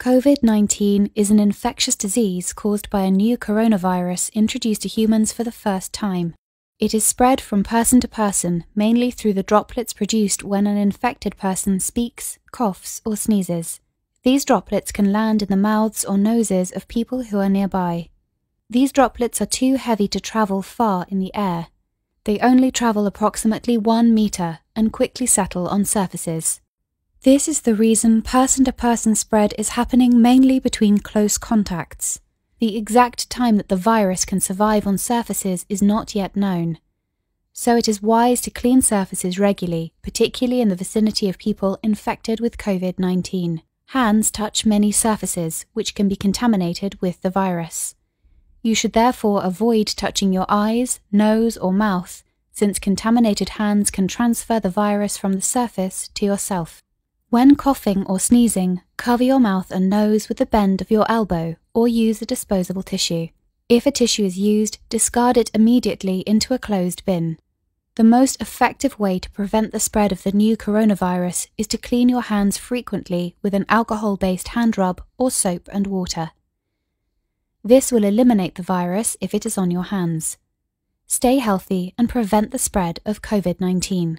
COVID 19 is an infectious disease caused by a new coronavirus introduced to humans for the first time. It is spread from person to person mainly through the droplets produced when an infected person speaks, coughs, or sneezes. These droplets can land in the mouths or noses of people who are nearby. These droplets are too heavy to travel far in the air. They only travel approximately one meter and quickly settle on surfaces. This is the reason person to person spread is happening mainly between close contacts. The exact time that the virus can survive on surfaces is not yet known. So it is wise to clean surfaces regularly, particularly in the vicinity of people infected with COVID 19. Hands touch many surfaces, which can be contaminated with the virus. You should therefore avoid touching your eyes, nose, or mouth, since contaminated hands can transfer the virus from the surface to yourself. When coughing or sneezing, cover your mouth and nose with the bend of your elbow or use a disposable tissue. If a tissue is used, discard it immediately into a closed bin. The most effective way to prevent the spread of the new coronavirus is to clean your hands frequently with an alcohol based hand rub or soap and water. This will eliminate the virus if it is on your hands. Stay healthy and prevent the spread of COVID 19.